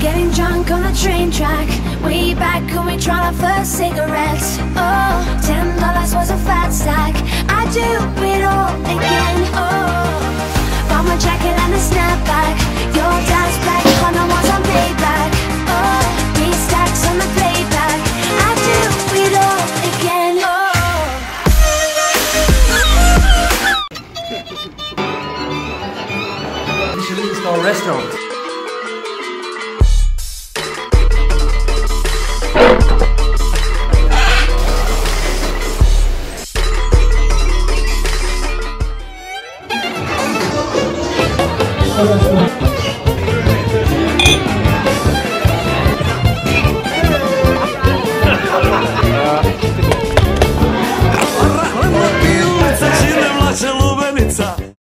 Getting drunk on the train track. Way back when we tried our first cigarettes. Oh, ten dollars was a fat sack I do it all again. Oh, bought my jacket and a snapback. Your dad's black Honda wants on payback. Oh, three stacks on the playback I do it all again. Oh. Michelin star restaurant. gracias.